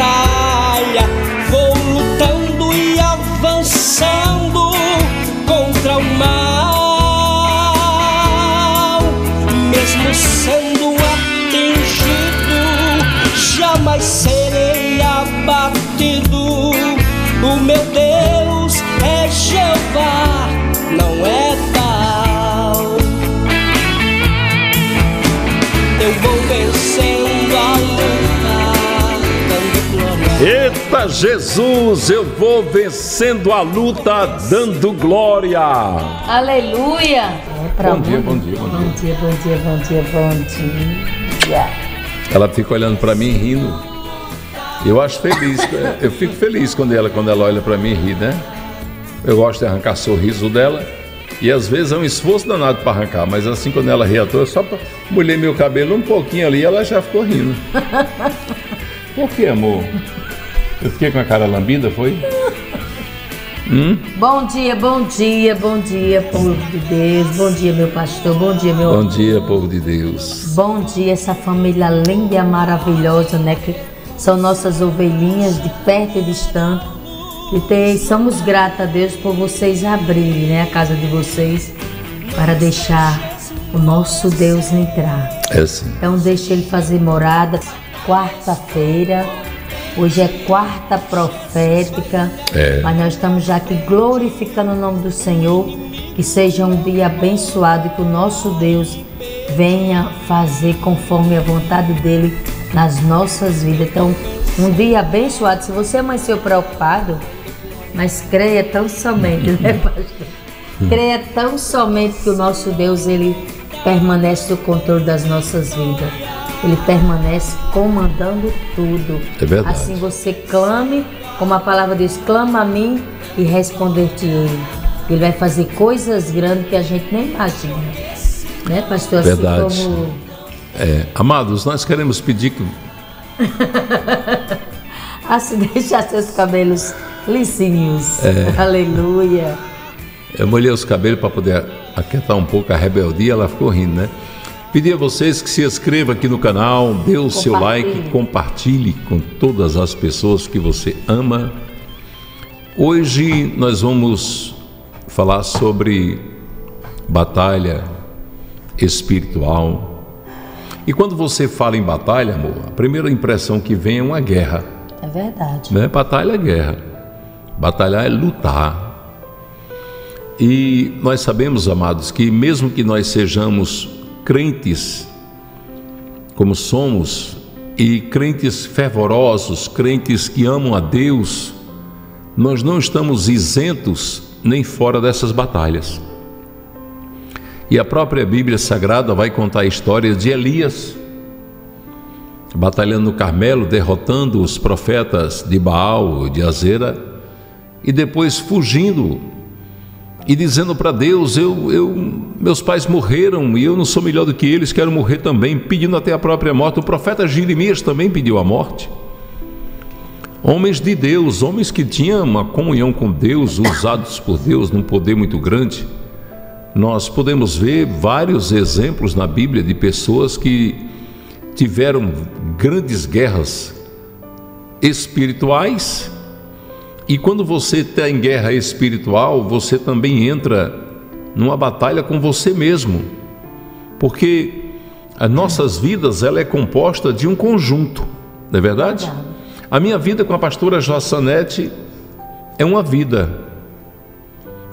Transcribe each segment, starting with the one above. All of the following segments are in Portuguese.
batalha. Vou lutando e avançando contra o mal. Mesmo sendo Eita Jesus, eu vou vencendo a luta dando glória. Aleluia! É Bom dia, bom dia, bom bom dia, bom dia, bom dia, bom dia. Ela fica olhando para mim rindo. Eu acho feliz, eu fico feliz quando ela, quando ela olha para mim e ri, né? Eu gosto de arrancar sorriso dela. E às vezes é um esforço danado para arrancar, mas assim quando ela ri à toa, só pra molhei meu cabelo um pouquinho ali, ela já ficou rindo. Por que, amor? Eu fiquei com a cara lambida, foi? Bom dia, bom dia, bom dia, povo de Deus. Bom dia, meu pastor. Bom dia, meu Bom dia, povo de Deus. Bom dia, essa família linda e maravilhosa, né? Que são nossas ovelhinhas de perto e distante. E tem, somos gratos a Deus por vocês abrirem né, a casa de vocês para deixar o nosso Deus entrar. É assim. Então deixe ele fazer morada. Quarta-feira, hoje é quarta profética, É. mas nós estamos já aqui glorificando o nome do Senhor. Que seja um dia abençoado e que o nosso Deus venha fazer conforme a vontade dele nas nossas vidas. Então, um dia abençoado. Se você amanheceu preocupado, mas creia tão somente, né, pastor? Creia tão somente que o nosso Deus ele permanece no controle das nossas vidas. Ele permanece comandando tudo. É verdade. Assim você clame, como a palavra diz, clama a mim e responder-te-ei. Ele vai fazer coisas grandes que a gente nem imagina. Né, pastor? Assim Verdade. como É, amados, nós queremos pedir que assim deixar seus cabelos lisinhos. É. Aleluia. Eu molhei os cabelos para poder aquietar um pouco a rebeldia, ela ficou rindo, né? Pedir a vocês que se inscrevam aqui no canal, dê o seu like, compartilhe com todas as pessoas que você ama. Hoje nós vamos falar sobre batalha espiritual. E quando você fala em batalha, amor, a primeira impressão que vem é uma guerra. É verdade. Né? Batalha é guerra. Batalhar é lutar. E nós sabemos, amados, que mesmo que nós sejamos crentes, como somos, e crentes fervorosos, crentes que amam a Deus, nós não estamos isentos nem fora dessas batalhas. E a própria Bíblia Sagrada vai contar a história de Elias, batalhando no Carmelo, derrotando os profetas de Baal, de Azera, e depois fugindo e dizendo para Deus: eu, eu, meus pais morreram e eu não sou melhor do que eles, quero morrer também, pedindo até a própria morte. O profeta Jeremias também pediu a morte. Homens de Deus, homens que tinham uma comunhão com Deus, usados por Deus num poder muito grande. Nós podemos ver vários exemplos na Bíblia de pessoas que tiveram grandes guerras espirituais. E quando você está em guerra espiritual, você também entra numa batalha com você mesmo. Porque as nossas vidas ela é composta de um conjunto, não é verdade? A minha vida com a pastora Jossanete é uma vida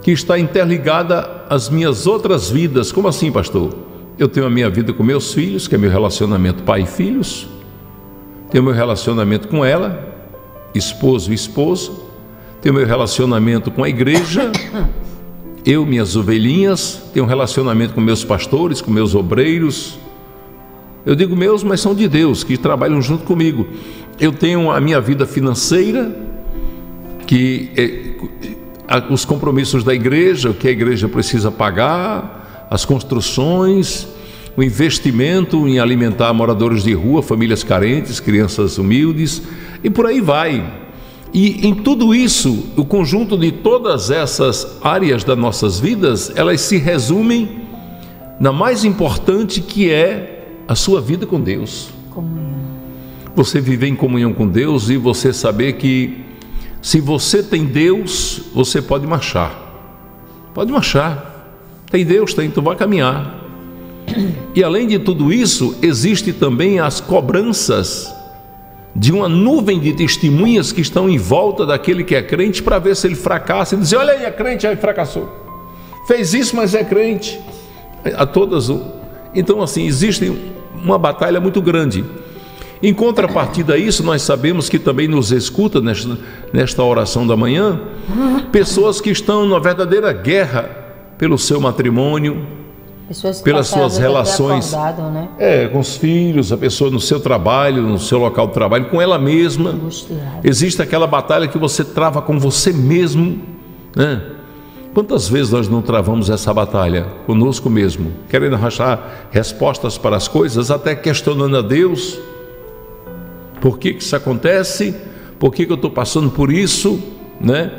que está interligada às minhas outras vidas. Como assim, pastor? Eu tenho a minha vida com meus filhos, que é meu relacionamento pai e filhos. Tenho meu relacionamento com ela, esposo e esposa. Tenho meu relacionamento com a igreja. Eu, minhas ovelhinhas. Tenho um relacionamento com meus pastores, com meus obreiros. Eu digo meus, mas são de Deus, que trabalham junto comigo. Eu tenho a minha vida financeira, que é, os compromissos da igreja, o que a igreja precisa pagar, as construções, o investimento em alimentar moradores de rua, famílias carentes, crianças humildes e por aí vai. E em tudo isso, o conjunto de todas essas áreas das nossas vidas, elas se resumem na mais importante que é a sua vida com Deus. Comunhão. Você viver em comunhão com Deus e você saber que se você tem Deus, você pode marchar. Pode marchar. Tem Deus, tem, então vai caminhar. E além de tudo isso, existe também as cobranças de uma nuvem de testemunhas que estão em volta daquele que é crente para ver se ele fracassa e dizer: olha aí, é crente, aí fracassou. Fez isso, mas é crente. A todas. Então, assim, existe uma batalha muito grande. Em contrapartida a isso, nós sabemos que também nos escuta nesta, nesta oração da manhã pessoas que estão numa verdadeira guerra pelo seu matrimônio, pelas suas relações né? é, com os filhos, a pessoa no seu trabalho, no seu local de trabalho, com ela mesma. Existe aquela batalha que você trava com você mesmo. Né? Quantas vezes nós não travamos essa batalha conosco mesmo, querendo achar respostas para as coisas, até questionando a Deus? Por que, que isso acontece? Por que, que eu estou passando por isso? Né?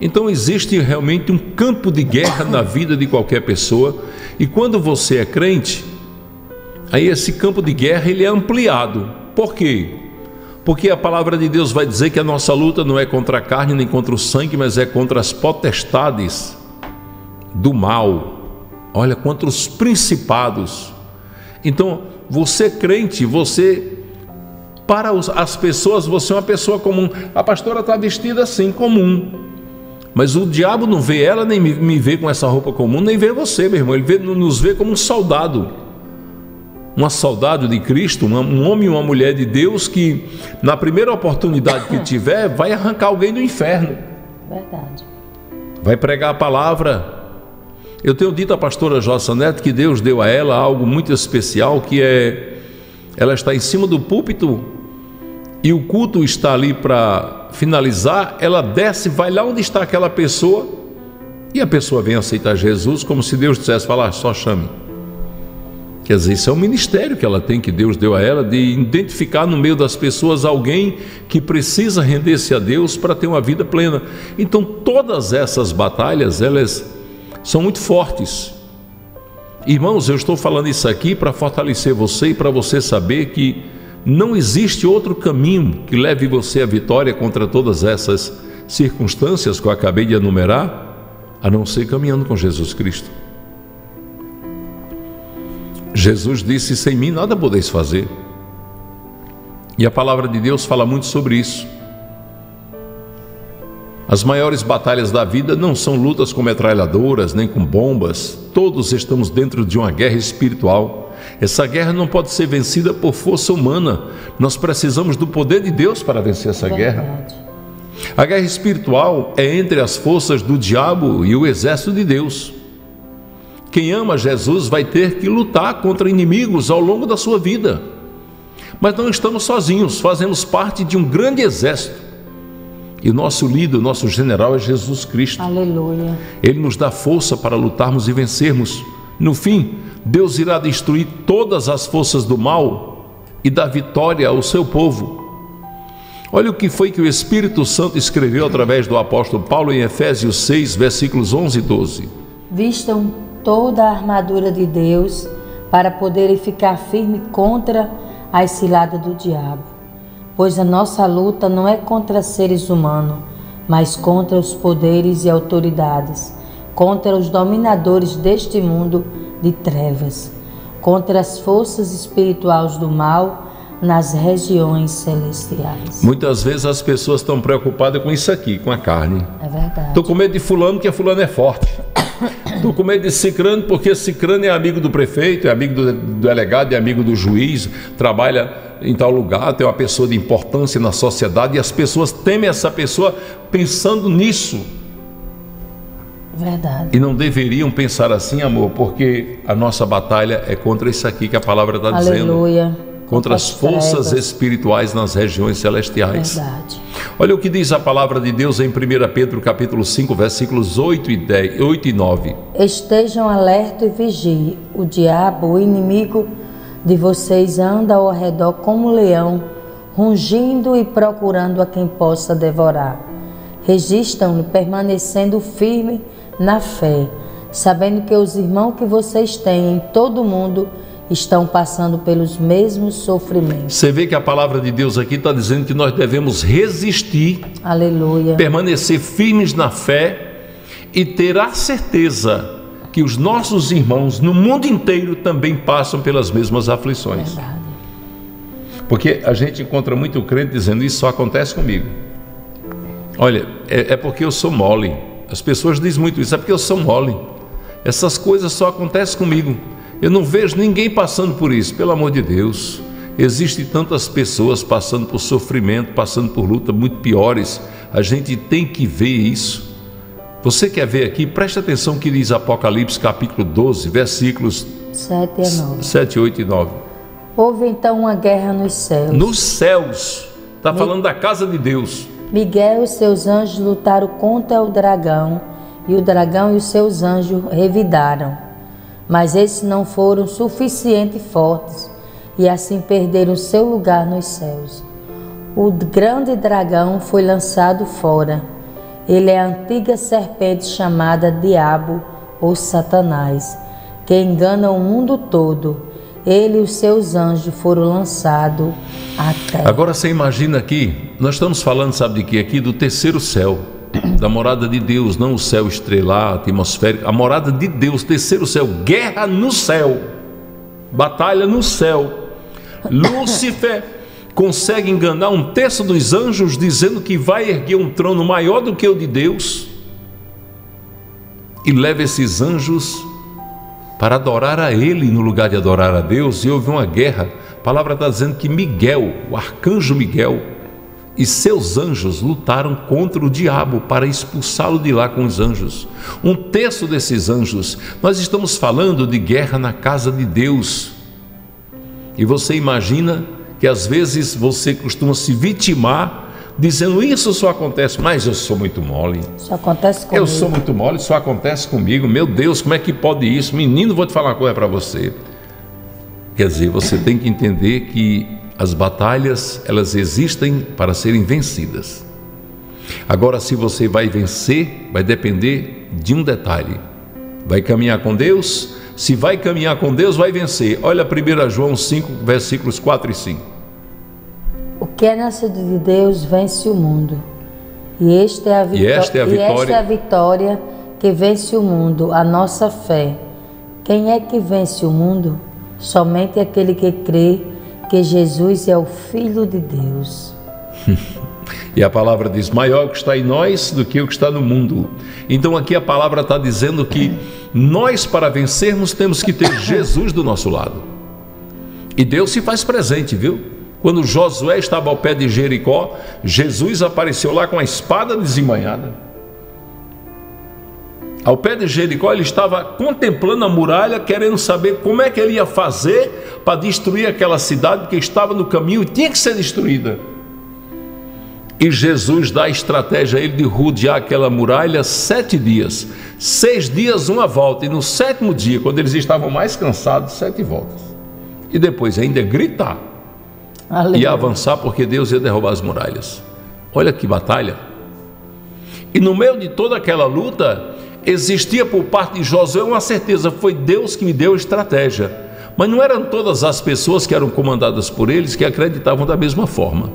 Então existe realmente um campo de guerra na vida de qualquer pessoa e quando você é crente, aí esse campo de guerra ele é ampliado. Por quê? Porque a palavra de Deus vai dizer que a nossa luta não é contra a carne nem contra o sangue, mas é contra as potestades do mal. Olha, contra os principados. Então, você crente, você para as pessoas você é uma pessoa comum. A pastora está vestida assim, comum. Mas o diabo não vê ela, nem me vê com essa roupa comum, nem vê você, meu irmão. Ele vê, nos vê como um soldado. Uma soldado de Cristo, um homem e uma mulher de Deus que, na primeira oportunidade que tiver, vai arrancar alguém do inferno. Verdade. Vai pregar a palavra. Eu tenho dito à pastora Jossa Neto que Deus deu a ela algo muito especial, que é ela está em cima do púlpito e o culto está ali para finalizar, ela desce, vai lá onde está aquela pessoa e a pessoa vem aceitar Jesus como se Deus dissesse: falar, só chame. Quer dizer, isso é um ministério que ela tem, que Deus deu a ela, de identificar no meio das pessoas alguém que precisa render-se a Deus para ter uma vida plena. Então, todas essas batalhas, elas são muito fortes. Irmãos, eu estou falando isso aqui para fortalecer você e para você saber que não existe outro caminho que leve você à vitória contra todas essas circunstâncias que eu acabei de enumerar, a não ser caminhando com Jesus Cristo. Jesus disse: Sem mim nada podeis fazer. E a palavra de Deus fala muito sobre isso. As maiores batalhas da vida não são lutas com metralhadoras nem com bombas, todos estamos dentro de uma guerra espiritual. Essa guerra não pode ser vencida por força humana. Nós precisamos do poder de Deus para vencer essa é guerra. A guerra espiritual é entre as forças do diabo e o exército de Deus. Quem ama Jesus vai ter que lutar contra inimigos ao longo da sua vida. Mas não estamos sozinhos, fazemos parte de um grande exército. E o nosso líder, o nosso general é Jesus Cristo. Aleluia. Ele nos dá força para lutarmos e vencermos. No fim, Deus irá destruir todas as forças do mal e dar vitória ao seu povo. Olha o que foi que o Espírito Santo escreveu através do apóstolo Paulo em Efésios 6, versículos 11 e 12. Vistam toda a armadura de Deus para poderem ficar firme contra a cilada do diabo. Pois a nossa luta não é contra seres humanos, mas contra os poderes e autoridades, contra os dominadores deste mundo de trevas, contra as forças espirituais do mal nas regiões celestiais. Muitas vezes as pessoas estão preocupadas com isso aqui, com a carne. É verdade. Estou com medo de fulano porque fulano é forte. Estou com medo de Cicrano porque Cicrano é amigo do prefeito, é amigo do, delegado, é amigo do juiz, trabalha em tal lugar, tem uma pessoa de importância na sociedade e as pessoas temem essa pessoa pensando nisso. Verdade. E não deveriam pensar assim, amor, porque a nossa batalha é contra isso aqui que a palavra está dizendo. Aleluia. contra as forças espirituais nas regiões celestiais. Verdade. Olha o que diz a palavra de Deus em 1 Pedro capítulo 5, versículos 8 e, 10, 8 e 9. Estejam alerta e vigiem. O diabo, o inimigo de vocês, anda ao redor como um leão, rungindo e procurando a quem possa devorar. Resistam-lhe, permanecendo firme na fé, sabendo que os irmãos que vocês têm em todo o mundo estão passando pelos mesmos sofrimentos. Você vê que a palavra de Deus aqui está dizendo que nós devemos resistir, Aleluia. permanecer firmes na fé e ter a certeza que os nossos irmãos no mundo inteiro também passam pelas mesmas aflições. Verdade. Porque a gente encontra muito crente dizendo isso só acontece comigo. Olha, é, é porque eu sou mole. As pessoas dizem muito isso, é porque eu sou mole. Essas coisas só acontecem comigo. Eu não vejo ninguém passando por isso, pelo amor de Deus. Existem tantas pessoas passando por sofrimento, passando por luta muito piores. A gente tem que ver isso. Você quer ver aqui? Preste atenção que diz Apocalipse capítulo 12, versículos 7 e 9. 7, 8 e 9. Houve então uma guerra nos céus. Nos céus, está falando da casa de Deus. Miguel e seus anjos lutaram contra o dragão, e o dragão e os seus anjos revidaram. Mas esses não foram suficiente fortes, e assim perderam seu lugar nos céus. O grande dragão foi lançado fora. Ele é a antiga serpente chamada Diabo ou Satanás, que engana o mundo todo. Ele e os seus anjos foram lançados à terra. Agora você imagina aqui, nós estamos falando, sabe de que aqui? Do terceiro céu, da morada de Deus, não o céu estrelar, atmosférico, a morada de Deus, terceiro céu, guerra no céu, batalha no céu. Lúcifer consegue enganar um terço dos anjos, dizendo que vai erguer um trono maior do que o de Deus, e leva esses anjos para adorar a ele no lugar de adorar a Deus, e houve uma guerra. A palavra está dizendo que Miguel, o arcanjo Miguel, e seus anjos lutaram contra o diabo para expulsá-lo de lá com os anjos. Um terço desses anjos, nós estamos falando de guerra na casa de Deus. E você imagina que às vezes você costuma se vitimar dizendo isso só acontece, mas eu sou muito mole. Isso acontece comigo. Eu sou muito mole, só acontece comigo. Meu Deus, como é que pode isso? Menino, vou te falar uma coisa para você. Quer dizer, você tem que entender que as batalhas, elas existem para serem vencidas. Agora, se você vai vencer, vai depender de um detalhe. Vai caminhar com Deus? Se vai caminhar com Deus, vai vencer. Olha 1 João 5, versículos 4 e 5. O que é nascido de Deus vence o mundo. E, este é a vitó- E esta é a e esta vitória- é a vitória que vence o mundo, a nossa fé. Quem é que vence o mundo? Somente aquele que crê que Jesus é o Filho de Deus. E a palavra diz: maior é o que está em nós do que o que está no mundo. Então aqui a palavra está dizendo que nós, para vencermos, temos que ter Jesus do nosso lado. E Deus se faz presente, viu? Quando Josué estava ao pé de Jericó, Jesus apareceu lá com a espada desembanhada. Ao pé de Jericó, ele estava contemplando a muralha, querendo saber como é que ele ia fazer para destruir aquela cidade que estava no caminho e tinha que ser destruída. E Jesus dá a estratégia a ele de rodear aquela muralha sete dias. Seis dias, uma volta. E no sétimo dia, quando eles estavam mais cansados, sete voltas. E depois ainda gritar e Aleluia. avançar, porque Deus ia derrubar as muralhas. Olha que batalha. E no meio de toda aquela luta, existia por parte de Josué uma certeza: foi Deus que me deu a estratégia. Mas não eram todas as pessoas que eram comandadas por eles que acreditavam da mesma forma.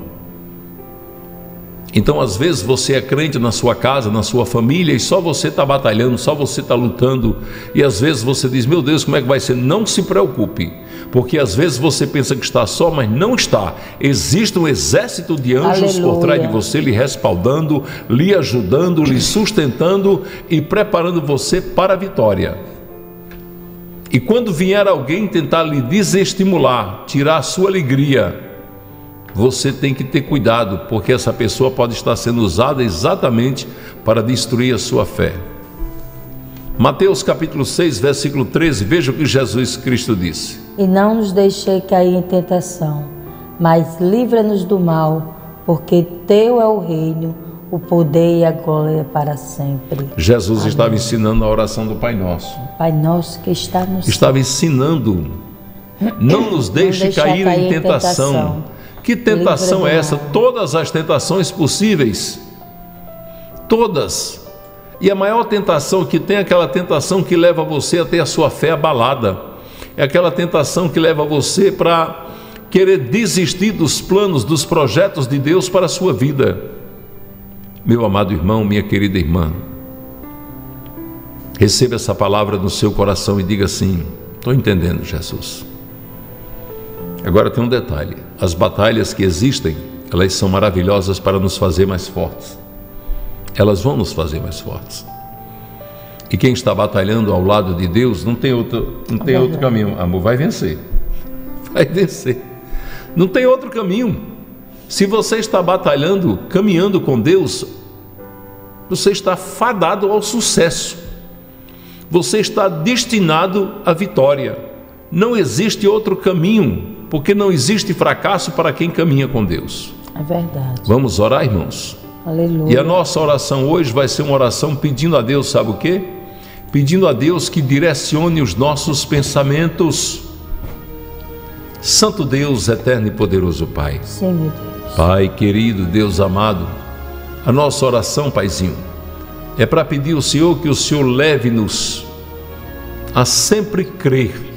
Então, às vezes, você é crente na sua casa, na sua família, e só você está batalhando, só você está lutando, e às vezes você diz: Meu Deus, como é que vai ser? Não se preocupe, porque às vezes você pensa que está só, mas não está. Existe um exército de anjos por Aleluia. trás de você, lhe respaldando, lhe ajudando, lhe sustentando e preparando você para a vitória. E quando vier alguém tentar lhe desestimular, tirar a sua alegria, você tem que ter cuidado, porque essa pessoa pode estar sendo usada exatamente para destruir a sua fé. Mateus capítulo 6, versículo 13, veja o que Jesus Cristo disse. E não nos deixe cair em tentação, mas livra-nos do mal, porque Teu é o reino, o poder e a glória para sempre. Jesus Amém. estava ensinando a oração do Pai Nosso. Pai Nosso que está no céu. Estava ensinando. Não nos deixe não cair, cair, em tentação. tentação. Que tentação é essa? Todas as tentações possíveis. Todas. E a maior tentação que tem é aquela tentação que leva você a ter a sua fé abalada. É aquela tentação que leva você para querer desistir dos planos, dos projetos de Deus para a sua vida. Meu amado irmão, minha querida irmã, receba essa palavra no seu coração e diga assim: estou entendendo, Jesus. Agora tem um detalhe: as batalhas que existem, elas são maravilhosas para nos fazer mais fortes. Elas vão nos fazer mais fortes. E quem está batalhando ao lado de Deus não tem outro, não tem outro caminho. Amor, vai vencer. Vai vencer. Não tem outro caminho. Se você está batalhando, caminhando com Deus, você está fadado ao sucesso. Você está destinado à vitória. Não existe outro caminho, porque não existe fracasso para quem caminha com Deus. É verdade. Vamos orar, irmãos? Aleluia. E a nossa oração hoje vai ser uma oração pedindo a Deus, sabe o quê? Pedindo a Deus que direcione os nossos pensamentos. Santo Deus, eterno e poderoso Pai. Sim. Pai querido, Deus amado, a nossa oração, Paizinho, é para pedir ao Senhor que o Senhor leve-nos a sempre crer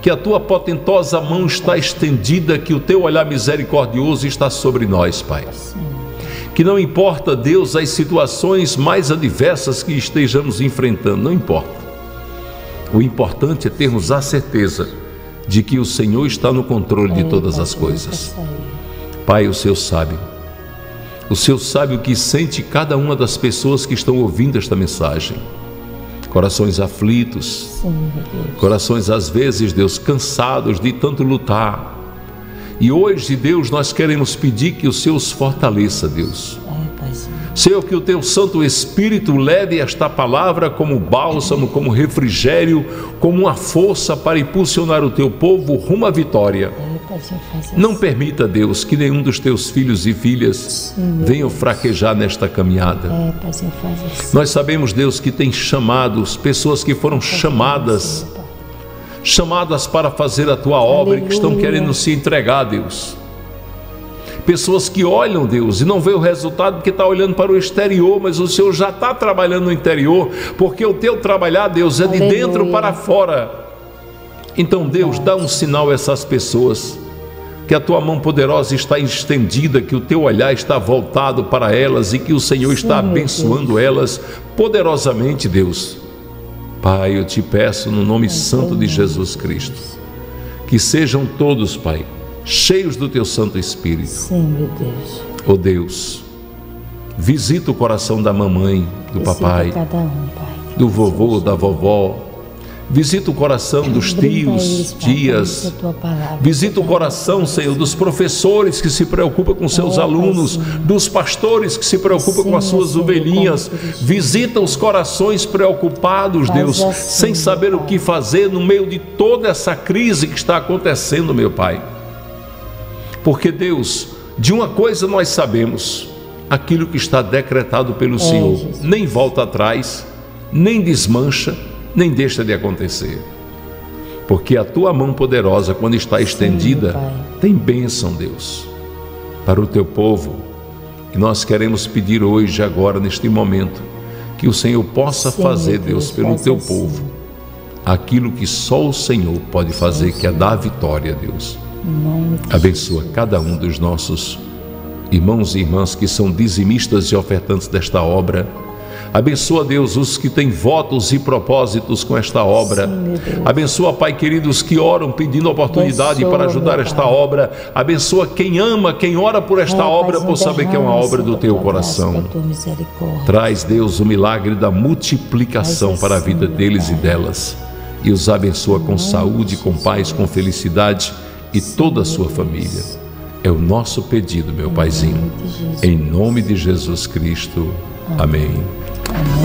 que a tua potentosa mão está estendida, que o teu olhar misericordioso está sobre nós, Pai. Que não importa, Deus, as situações mais adversas que estejamos enfrentando, não importa. O importante é termos a certeza de que o Senhor está no controle de todas as coisas. Pai, o Senhor sabe. O Senhor sabe o que sente cada uma das pessoas que estão ouvindo esta mensagem. Corações aflitos, corações às vezes, Deus, cansados de tanto lutar. E hoje, Deus, nós queremos pedir que o Senhor os fortaleça, Deus. Senhor, que o teu Santo Espírito leve esta palavra como bálsamo, como refrigério, como uma força para impulsionar o teu povo rumo à vitória. Não permita, Deus, que nenhum dos teus filhos e filhas venham fraquejar nesta caminhada. É, Nós sabemos, Deus, que tem chamados, pessoas que foram chamadas, chamadas para fazer a tua obra e que estão querendo se entregar, Deus. Pessoas que olham, Deus, e não vê o resultado porque está olhando para o exterior, mas o Senhor já está trabalhando no interior, porque o teu trabalhar, Deus, é de dentro para fora. Então, Deus, dá um sinal a essas pessoas que a tua mão poderosa está estendida, que o teu olhar está voltado para elas e que o Senhor está abençoando elas poderosamente, Deus. Pai, eu te peço no nome santo de Jesus Cristo, que sejam todos, Pai, cheios do teu Santo Espírito. Sim, meu Deus. Oh Deus, visita o coração da mamãe, do visita papai, um, do vovô, da vovó, Visita o coração dos tios, tias. Visita o coração, Senhor, dos professores que se preocupam com seus alunos, dos pastores que se preocupam com as suas ovelhinhas. Visita os corações preocupados, Deus, sem saber o que fazer no meio de toda essa crise que está acontecendo, meu Pai. Porque, Deus, de uma coisa nós sabemos: aquilo que está decretado pelo é, Senhor nem volta atrás, nem desmancha nem deixa de acontecer. Porque a tua mão poderosa, quando está estendida, Sim, tem bênção, Deus, para o teu povo. E nós queremos pedir hoje, agora, neste momento, que o Senhor possa Sim, fazer, Deus, pelo teu assim. povo, aquilo que só o Senhor pode fazer, que é dar vitória, Deus. Abençoa cada um dos nossos irmãos e irmãs que são dizimistas e ofertantes desta obra Abençoa, Deus, os que têm votos e propósitos com esta obra. Sim, Abençoa, Pai querido, os que oram pedindo oportunidade Abençoa, para ajudar esta obra. Abençoa quem ama, quem ora por esta é, obra, por saber que é uma obra do teu coração. Traz, Deus, o milagre da multiplicação para a vida deles e delas. E os abençoa com saúde, com paz, com felicidade e toda a sua família. É o nosso pedido, meu Paizinho. Em nome de Jesus Cristo. Amém.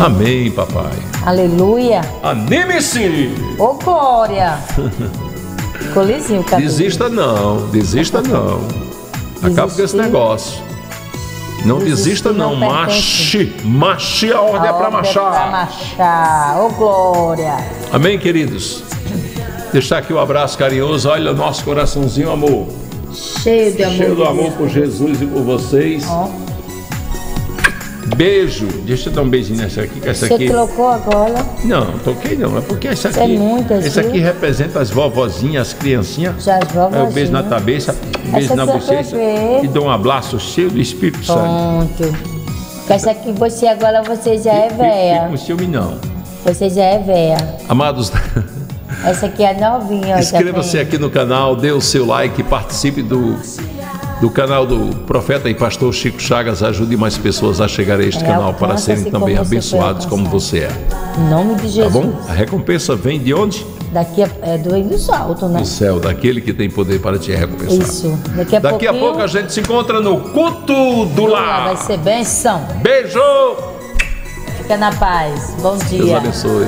Amém, papai. Aleluia. Anime-se. Ô, glória. Ficou lisinho. Desista não, desista não. Acaba com esse Desistir. negócio. Não Desistir desista não, não mache, mache a ordem é para Pra machar. machar. Ô, Glória. Amém, queridos? Deixar aqui o abraço carinhoso, olha o nosso coraçãozinho, amor. Cheio de amor. Cheio do de amor por Jesus e por vocês. Ó, Beijo. Deixa eu dar um beijinho nessa aqui, que essa Você aqui. trocou agora, Não, toquei não. É porque essa Isso é aqui. muitas, essa viu? aqui representa as vovozinhas, as criancinhas. já as Aí eu beijo na vovozinhas. cabeça, um beijo Essa na você bochecha e dou um abraço cheio do Espírito Santo. Pronto. Essa aqui você agora você já é véia. com ciúme não. Você já é véia. Amados, Essa aqui é novinha. inscreva-se aqui no canal, dê o seu like, participe do, do canal do profeta e pastor Chico Chagas, ajude mais pessoas a chegar a este É, canal para serem também abençoados como você é. Em nome de Tá Jesus. bom? A recompensa vem de onde? Daqui a, é do do salto, né? Do céu, daquele que tem poder para te recompensar. Isso. Daqui a Daqui a pouquinho, pouco a gente se encontra no culto do Vai lar. ser benção. Beijo! Fica na paz. Bom Deus dia. abençoe.